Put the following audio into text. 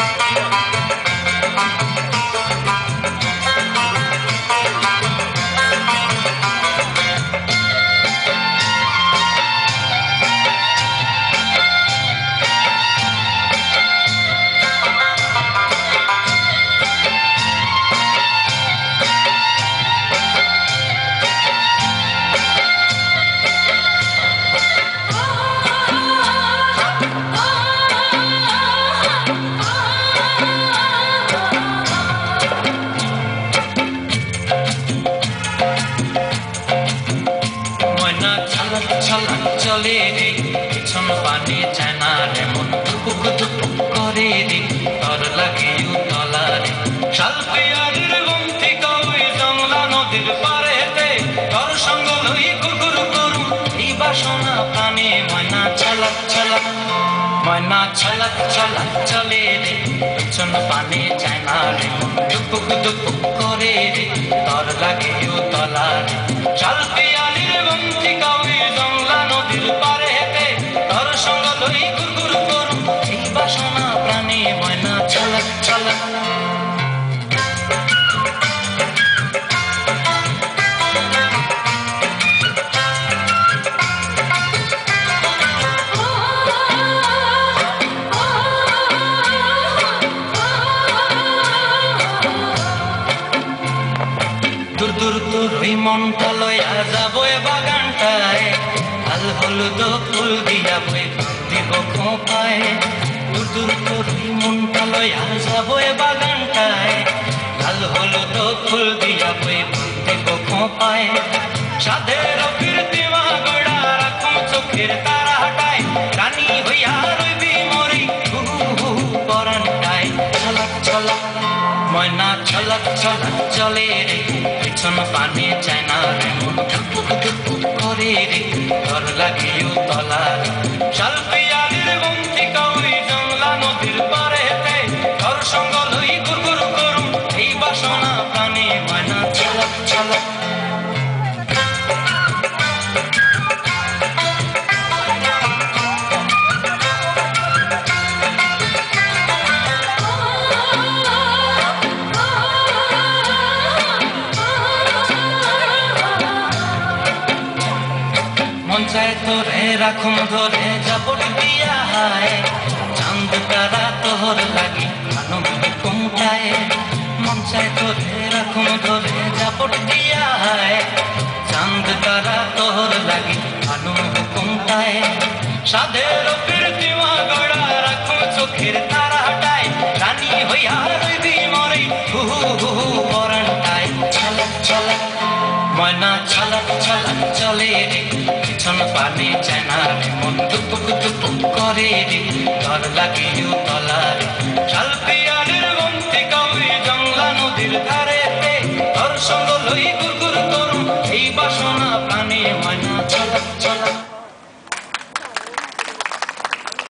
ময়না ছলক ছলক চলে রে পিছন পানে চায় না রে মন দুপুক দুপুক করে রে তর লাগে উতলা রে শালপিয়ারির গন্তি কই জংলা নদীর পারে হেতে তর সঙ্গ লই কুকুর করু এই বাসনা প্রাণে ময়না ছলক ছলক ময়না ছলক ছলক চলে রে পিছন পানে চায় না রে মন দুপুক দুপুক করে রে তর লাগে উতলা রে শালপিয়ারির দূর দূর ওই মনটা লয়া যাব এ বাগানটায়। লাল হলুদ ফুল দিয়া বই দিব খোপায় দূর দূর দূর ওই মনটা লয়া যাব এ বাগানটায়। লাল হলুদ ফুল দিয়া বই দিব খোপায় সাধের ফিরতি মা গোড়া রাখুন চোখের ছলক ছলক চলে রে, পিছন পানে চায় না রে, মন করে রে। ঘর লাগিও তলা চায় তোরে রাখুম ধরে যাবট দিয়া হায়। চাঁদ তারা তোহর লাগি মানব কুমটায় মন চায় তোরে রাখুম ধরে যাবট দিয়া হায়। চাঁদ তারা তোহর লাগি মানব কুমটায় সাধের প্রীতিমা গড়া রাখুম চোখের তারা হাটায়। রানী হইয়া রইবি মরে, হু হু হু ছলক ছলক ময়না ছলক ছলক চলে পানে চেনা মন দুপুক দুপুক করে রে। ডর লাগে তলা